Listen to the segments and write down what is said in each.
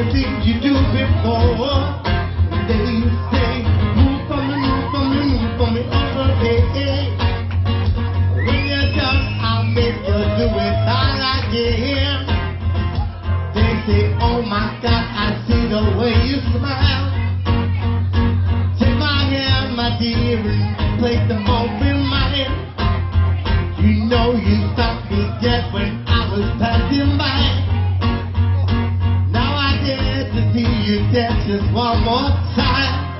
They say, move for me, move for me, move for me. When you're done, I'll make you do it all again. They say, oh my God, I see the way you smile. Take my hand, my dear, and place them all in my head. You know you stopped me dead when I was passing by. One more time.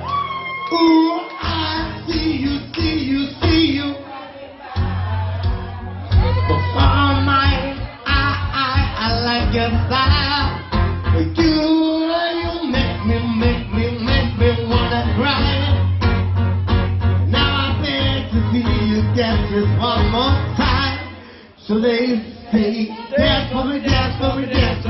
Ooh, I see you, see you, see you. Before my I, I, I like your style. You, you make me, make me, make me wanna cry. Now I beg to see you dance just one more time. So they say, dance for me, dance for me, dance for me,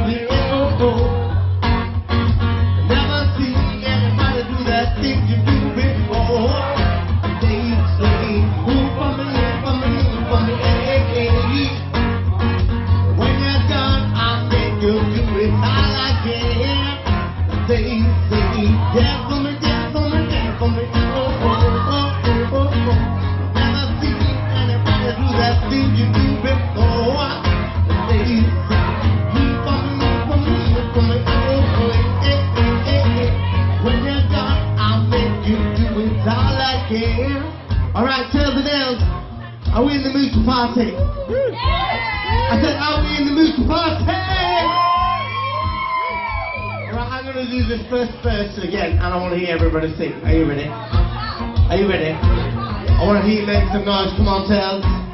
you do it all again. They say, me, me, me, oh, oh, oh, oh, oh, oh. Never seen anybody do that thing you do before. They say, move for me, move for me, move for me, oh, oh, eh, eh, eh, eh. When you're done, I'll make you do it all. All right, tell the nails, are we in the mood to party? Yeah. I said, are we in the mood to party? This first verse again, and I want to hear everybody sing. Are you ready? Are you ready? I want to hear you make some noise. Come on, tell.